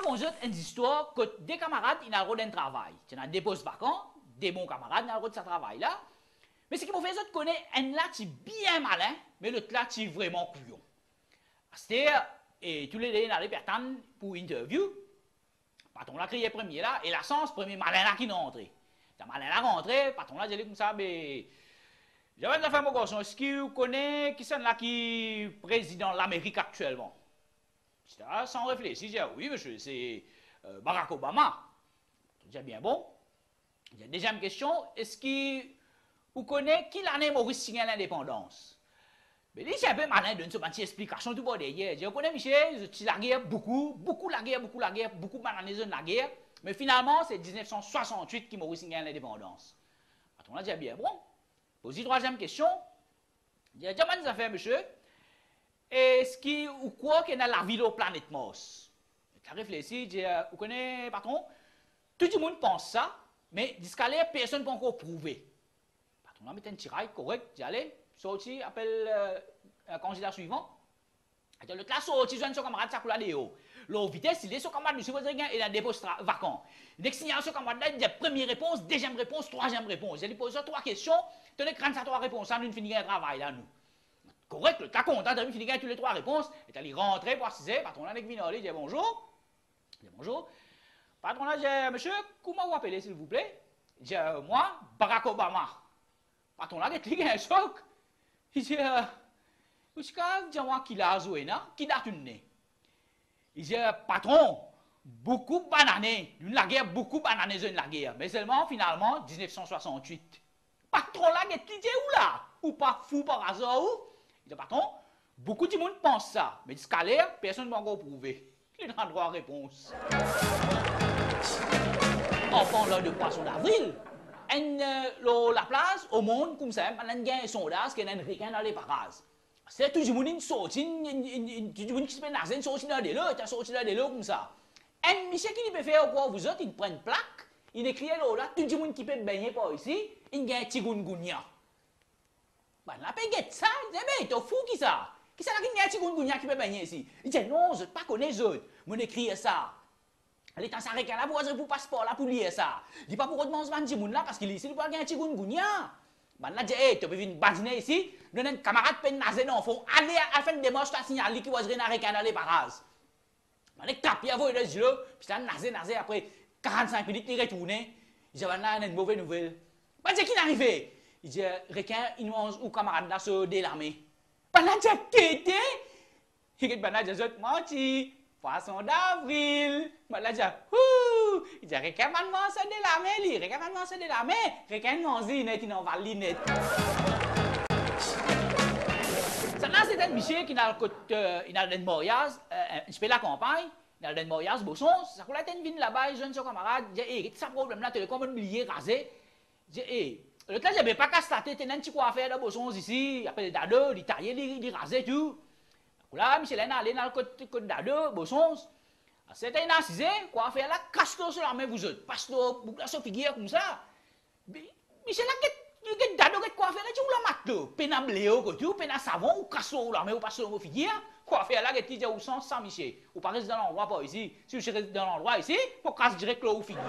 raconter une histoire que des camarades, ils ont le droit d'un travail. Tu as des postes vacants, des bons camarades, ils ont le droit de ce travail-là. Mais ce qui m'a fait, c'est connaître un là qui est bien malin, mais l'autre là qui est vraiment couillon. C'est-à-dire, et tous les deux, ils allaient pour interview. Patron l'a crié premier là, et la sens, premier malin là qui est entré. Le malin là rentré, patron là, dit comme ça, mais. J'avais une affaire, mon garçon, est-ce que vous connaissez qui c'est là qui président de l'Amérique actuellement? Sans réfléchir, j'ai dit, oui, monsieur, c'est euh, Barack Obama. J'ai bien bon. Deuxième question, est-ce que vous qui l'année Maurice signe l'indépendance? Mais lui, un peu malin de une petite explication tout bord hier. Je connais Michel, je la guerre beaucoup, beaucoup la guerre, beaucoup la guerre, beaucoup de la guerre. Mais finalement, c'est 1968 qui Maurice signe l'indépendance. On a dit bien bon. Posez troisième question. Il y a des affaires, monsieur? Est-ce que vous croyez qu'il y a la vie au planète Mars? Tu réfléchi, euh, vous connaissez, patron, tout le monde pense ça, mais jusqu'à là, personne ne peut encore prouver. Patron a mis un tirail correct, allez, sorti, appelle euh, un candidat suivant. Le classe sorti, joint son camarade, ça coule à l'éo. L'eau vitesse, il est son camarade, monsieur Rodriguez, il a des postes vacants. Que signale son camarade, il a première réponse, deuxième réponse, troisième réponse. Il lui pose trois questions, tenez, crâne ça trois réponses, ça nous finit un travail là, nous. Correct, le cas content, tu as fini toutes les trois réponses, et allé rentrer pour assiser, patron là, avec Vinoli, il dit bonjour. Il dit bonjour. Patron là, dit, monsieur, comment vous appelez, s'il vous plaît? Il dit, euh, moi, Barack Obama. Patron là, il a un choc. Il dit, euh, dis moi qui l'a joué, non? Qui l'a tourné? Il dit, euh, patron, beaucoup de bananes, la guerre, beaucoup bananes dans la guerre, mais seulement finalement 1968. Patron là, il dit où là? Ou pas fou par hasard ou? Dit, patron, beaucoup de monde pense ça, mais l'air, personne ne m'a encore prouvé. Il a droit à réponse. En parlant de poisson d'avril, en la place au monde comme ça, on a un sondage qui est un requin dans les parages. C'est tout le monde qui sort, tout le monde qui se met dans un sorti dans des lots, sorti dans des lots comme ça. Un monsieur qui peut faire quoi vous autres, il prend une plaque, il écrit là, tout le monde qui peut baigner par ici, il gagne chikungunya. Ben là, peut get il dit, mais t'es fou qui ça? Qui ça là qui gagne chikungunya qui peut baigner ici? Il dit, non, je pas connais autres, moi écrit ça. Elle est en là pour pour passeport là pour lire ça. Dis pas pour demander ce monde là parce qu'il ici il pas gagner chikungunya. Ben là dit tu peux venir badiner ici, un camarade nazer non fond, aller à faire une démarche à qui rien avant le jeu, puis ça nazer nazer après 45 minutes il retourne. Il dit ben là une mauvaise nouvelle. C'est qui n'arrivé Il dit requin nous ou camarade j'ai dit ben là j'ai menti. Poisson d'avril. Lajar. Hu. Ija rekan man de li. Rekan man man sa de la me. Rekan non zi net in vali net. Sana c'est un monsieur qui n'a euh, il a den mariage, euh, il la campagne, a den mariage ça coule une vine là-bas, jeune camarade, dit eh, ça problème là, tu comme un millier rasé. Dit eh, le temps j'avais pas qu'à starter, t'es un petit coiffeur de bosson ici, après dado, il taillé, il rasé tout. Là, Michel est allé dans le côté de Dado, Bossons. C'était une assise, quoi faire là, casse-le sur la main, vous autres. Passe-le, boucle sur figure comme ça. Michel a get Dado, get quoi faire là, tu ou la mato, pena bléo, que tu, pena savon, ou casse-le la main, ou passe-le sur figure. Quoi faire là, get tu ou sans ça, Michel? Ou pas rester dans l'endroit, pas ici. Si vous restez dans l'endroit ici, vous casse direct là, ou figure.